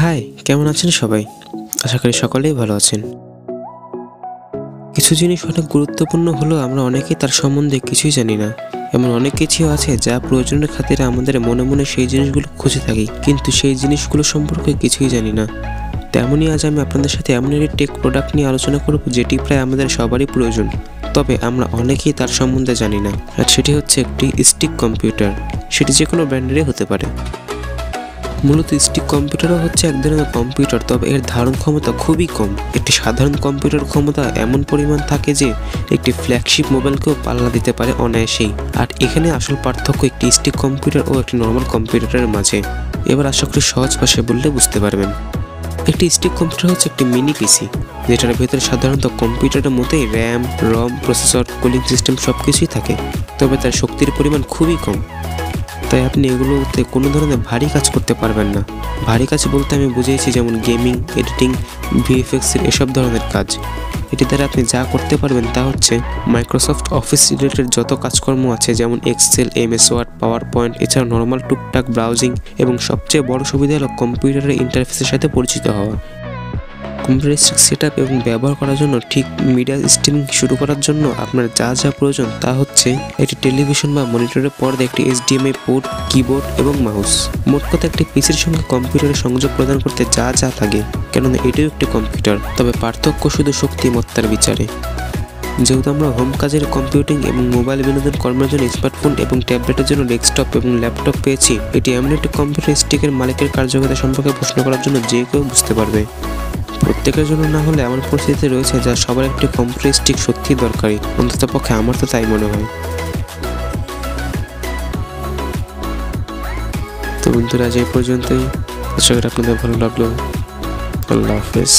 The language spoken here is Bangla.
হাই, কেমন আছেন সবাই? আশা করি সকলেই ভালো আছেন। কিছু জিনিস অনেক গুরুত্বপূর্ণ হলেও আমরা অনেকেই তার সম্বন্ধে কিছুই জানি না। এমন অনেক কিছু আছে যা প্রয়োজনের খাতিরে আমাদের মনে মনে সেই জিনিসগুলো খুঁজে থাকি, কিন্তু সেই জিনিসগুলো সম্পর্কে কিছুই জানি না। তেমনই আজ আমি আপনাদের সাথে এমন একটি টেক প্রোডাক্ট নিয়ে আলোচনা করব যেটি প্রায় আমাদের সবারই প্রয়োজন। তবে আমরা অনেকেই তার সম্বন্ধে জানি না, আর সেটি হচ্ছে একটি স্টিক কম্পিউটার সেটি যে কোনো ব্র্যান্ডেরই হতে পারে। মূলত স্টিক কম্পিউটারও হচ্ছে এক ধরনের কম্পিউটার, তবে এর ধারণ ক্ষমতা খুবই কম। একটি সাধারণ কম্পিউটার ক্ষমতা এমন পরিমাণ থাকে যে একটি ফ্ল্যাগশিপ মোবাইলকেও পাল্লা দিতে পারে অনায়াসেই। আর এখানে আসল পার্থক্য একটি স্টিক কম্পিউটার ও একটি নর্মাল কম্পিউটারের মাঝে। এবার আশা করি সহজ ভাষায় বললে বুঝতে পারবেন। একটি স্টিক কম্পিউটার হচ্ছে একটি মিনি পিসি, যেটার ভেতরে সাধারণত কম্পিউটারের মতোই RAM, ROM, processor, cooling system সব কিছুই থাকে, তবে তার শক্তির পরিমাণ খুবই কম। তাই আপনি এগুলোতে কোনো ধরনের ভারী কাজ করতে পারবেন না। ভারী কাজ বলতে আমি বুঝিয়েছি যেমন গেমিং, এডিটিং ভিএফএক্সের এসব ধরনের কাজ। এটি দ্বারা আপনি যা করতে পারবেন তা হচ্ছে মাইক্রোসফট অফিস রিলেটেড যত কাজকর্ম আছে যেমন Excel, MS, Word PowerPoint এছাড়া নর্মাল টুকটাক ব্রাউজিং এবং সবচেয়ে বড় সুবিধা হলো কম্পিউটারের ইন্টারফেসের সাথে পরিচিত হওয়া। কম্পিউটার সেট এবং ব্যবহার করার জন্য ঠিক মিডিয়া স্ট্রিমিং শুরু করার জন্য আপনার যা যা প্রয়োজন তা হচ্ছে একটি টেলিভিশন বা মনিটরের পর্দা, একটি এইচডিএমআই পোর্ট কিবোর্ড এবং মাউস। মোট কথা একটি পিসির সঙ্গে কম্পিউটারের সংযোগ প্রদান করতে যা যা লাগে, কেননা এটিও একটি কম্পিউটার, তবে পার্থক্য শুধু শক্তিমত্তার বিচারে। যেহেতু আমরা হোম কাজের কম্পিউটিং এবং মোবাইল বিনোদন কর্মের জন্য স্মার্টফোন এবং ট্যাবলেটের জন্য ডেস্কটপ এবং ল্যাপটপ পেয়েছি, এটি এমন একটি কম্পিউটার স্টিকের মালিকের কার্যকতা সম্পর্কে প্রশ্ন করার জন্য যে কেউ বুঝতে পারবে। প্রত্যেকের জন্য না হলে এমন পরিস্থিতি রয়েছে যা সবার একটি কম্পিউটার স্টিক সত্যি দরকারি। অন্তত পক্ষে আমার তো তাই মনে হয়। তো বন্ধুরা, আজ এই পর্যন্তই। আশা করি আপনাদের ভালো লাগল। আল্লাহ হাফেজ।